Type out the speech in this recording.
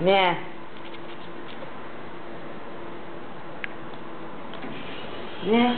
Nie. Nie.